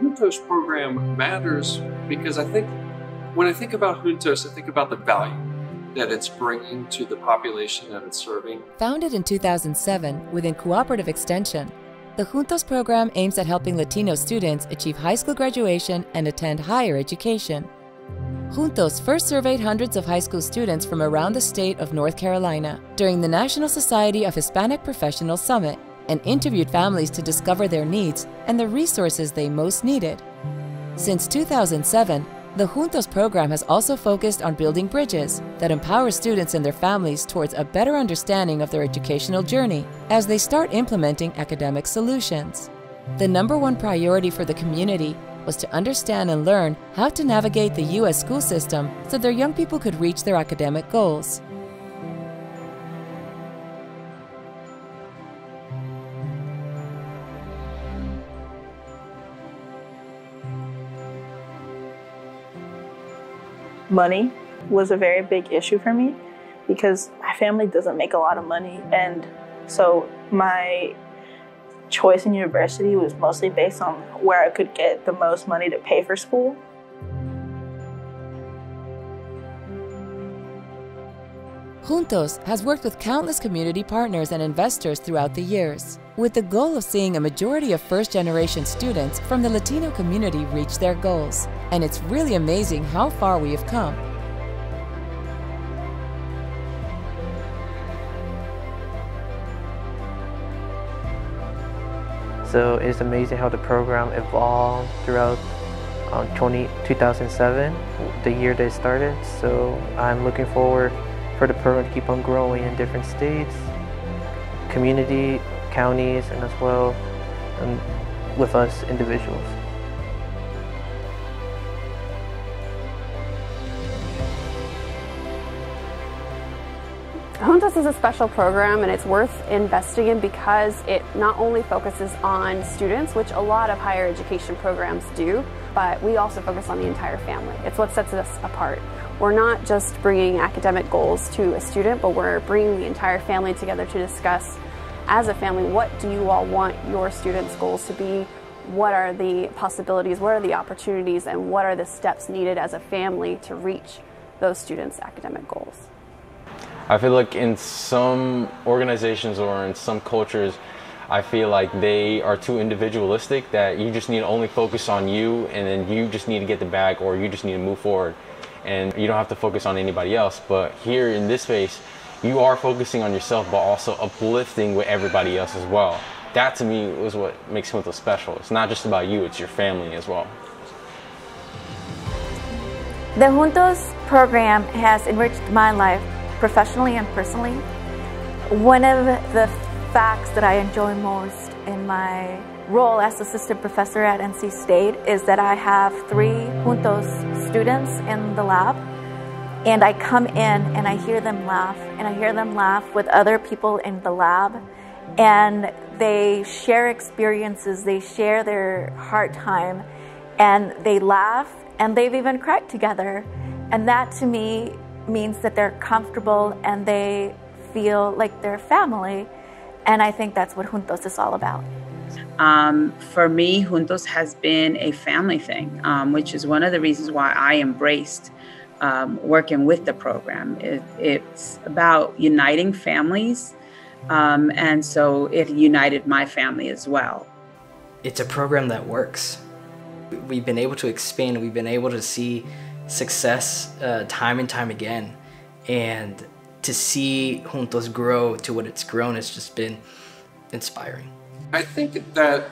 Juntos program matters because I think when I think about Juntos, I think about the value that it's bringing to the population that it's serving. Founded in 2007 within Cooperative Extension, the Juntos program aims at helping Latino students achieve high school graduation and attend higher education. Juntos first surveyed hundreds of high school students from around the state of North Carolina during the National Society of Hispanic Professionals Summit and interviewed families to discover their needs and the resources they most needed. Since 2007, the Juntos program has also focused on building bridges that empower students and their families towards a better understanding of their educational journey as they start implementing academic solutions. The number one priority for the community was to understand and learn how to navigate the U.S. school system so their young people could reach their academic goals. Money was a very big issue for me because my family doesn't make a lot of money and so my choice in university was mostly based on where I could get the most money to pay for school. Juntos has worked with countless community partners and investors throughout the years, with the goal of seeing a majority of first generation students from the Latino community reach their goals. And it's really amazing how far we have come. So it's amazing how the program evolved throughout um, 20, 2007, the year they started. So I'm looking forward for the program to keep on growing in different states, community, counties, and as well um, with us individuals. Juntos is a special program and it's worth investing in because it not only focuses on students, which a lot of higher education programs do, but we also focus on the entire family. It's what sets us apart. We're not just bringing academic goals to a student, but we're bringing the entire family together to discuss as a family, what do you all want your students' goals to be? What are the possibilities? What are the opportunities? And what are the steps needed as a family to reach those students' academic goals? I feel like in some organizations or in some cultures, I feel like they are too individualistic that you just need to only focus on you and then you just need to get the bag or you just need to move forward and you don't have to focus on anybody else. But here in this space, you are focusing on yourself but also uplifting with everybody else as well. That to me was what makes Juntos special. It's not just about you, it's your family as well. The Juntos program has enriched my life professionally and personally. One of the facts that I enjoy most in my role as assistant professor at NC State is that I have three Juntos students in the lab and I come in and I hear them laugh and I hear them laugh with other people in the lab and they share experiences, they share their hard time and they laugh and they've even cried together. And that to me means that they're comfortable and they feel like they're family. And I think that's what Juntos is all about. Um, for me, Juntos has been a family thing, um, which is one of the reasons why I embraced um, working with the program. It, it's about uniting families, um, and so it united my family as well. It's a program that works. We've been able to expand, we've been able to see success uh, time and time again. And to see Juntos grow to what it's grown has just been inspiring. I think that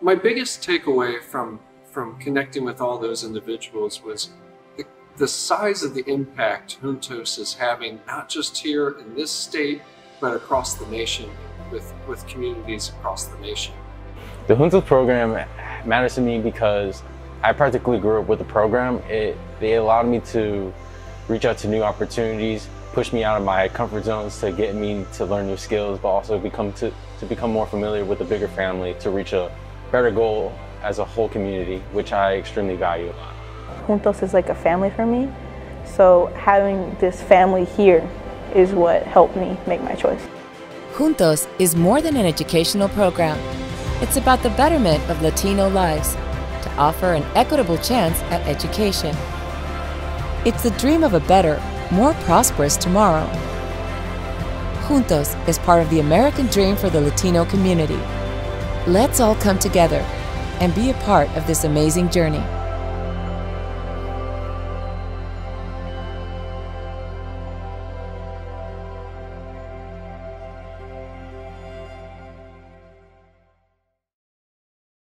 my biggest takeaway from from connecting with all those individuals was the, the size of the impact Juntos is having, not just here in this state, but across the nation, with, with communities across the nation. The Juntos program matters to me because I practically grew up with the program. It they allowed me to reach out to new opportunities, push me out of my comfort zones to get me to learn new skills, but also become to, to become more familiar with a bigger family to reach a better goal as a whole community, which I extremely value. Juntos is like a family for me. So having this family here is what helped me make my choice. Juntos is more than an educational program. It's about the betterment of Latino lives to offer an equitable chance at education. It's the dream of a better, more prosperous tomorrow. Juntos is part of the American dream for the Latino community. Let's all come together and be a part of this amazing journey.